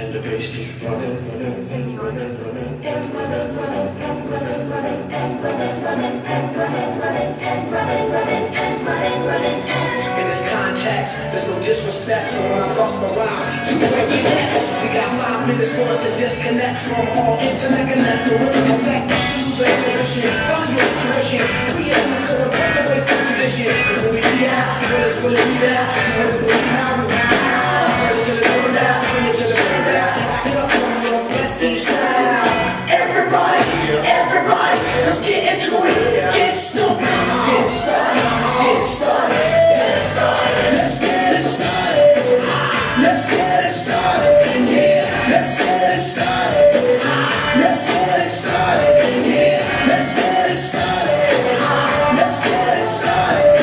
and the bass keep running, running, and running, running, and running, running, and running, running, and running, running, and running, running, and running, running, and running, running, and In this context, there's no disrespect, so when I bust around, you know it next. We got five minutes for us to disconnect from all intellect and let the rhythm affect. The follow your intuition, free elements so break away from tradition. When we be out, when it's really be out, you wanna believe how we it started. Let's get it started. Let's get it started. Let's get it started. Let's get it started.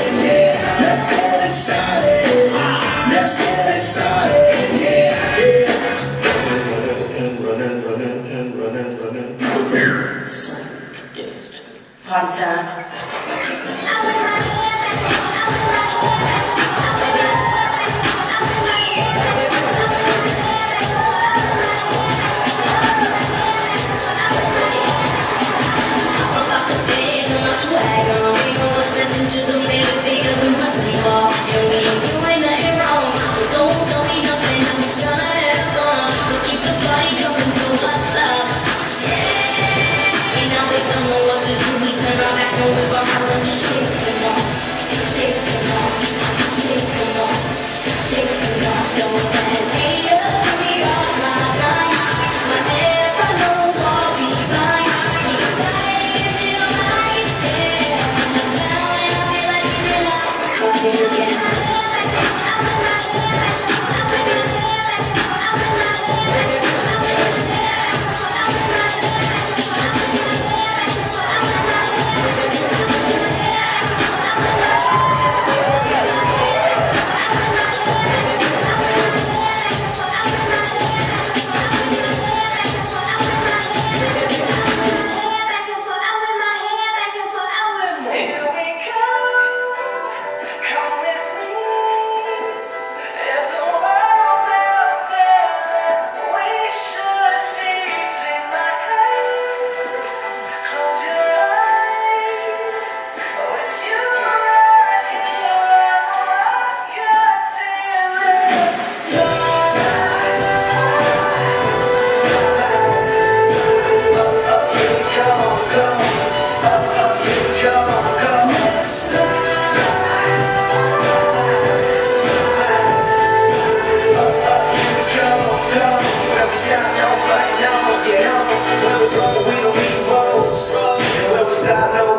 Let's get it started. Let's get it started in here. And running, running. Party time. já não